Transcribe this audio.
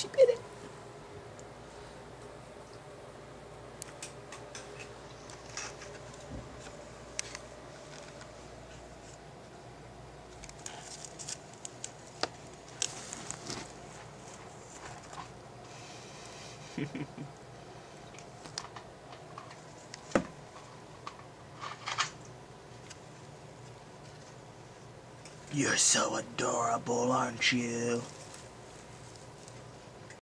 She bit it. You're so adorable, aren't you?